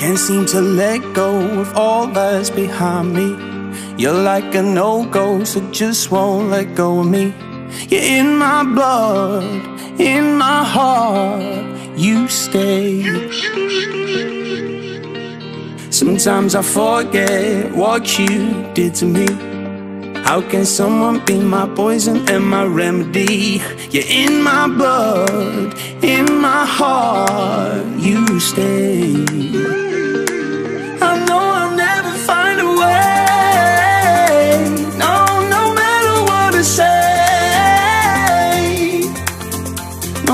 Can't seem to let go of all that's behind me. You're like a no ghost that just won't let go of me. You're in my blood, in my heart, you stay. Sometimes I forget what you did to me. How can someone be my poison and my remedy? You're in my blood, in my heart,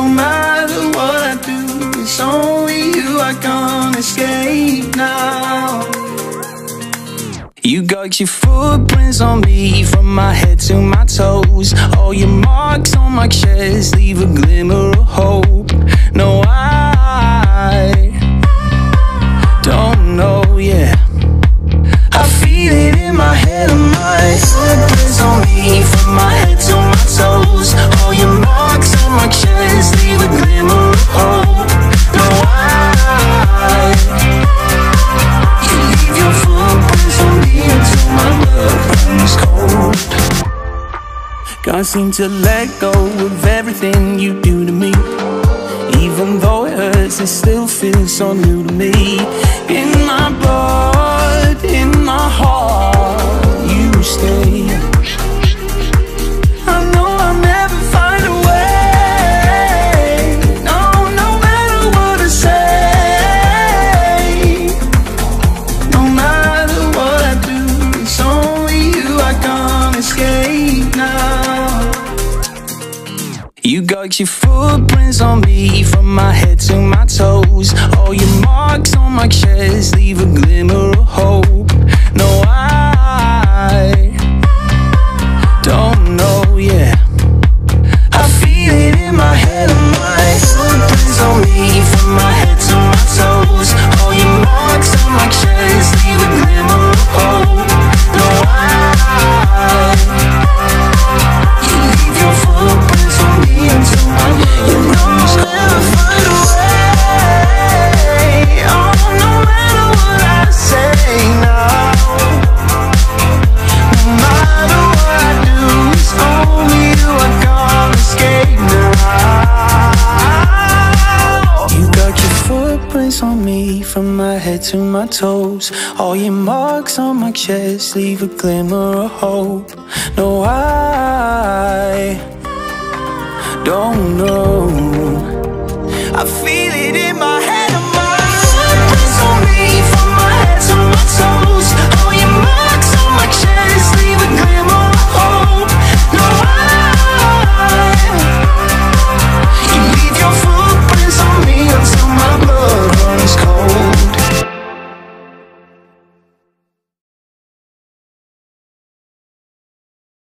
No matter what I do, it's only you I can't escape now. You got your footprints on me from my head to my toes. All your marks on my chest leave a glimmer of hope. No, I don't know, yeah. Can't seem to let go of everything you do to me. Even though it hurts, it still feels so new to me. In my blood, in my heart, you stay. I know I'll never find a way. No, no matter what I say. No matter what I do, it's only you I can't escape now. You got your footprints on me from my head to my toes. All your marks on my chest on me from my head to my toes. All your marks on my chest leave a glimmer of hope. No, I don't know. I feel it in my.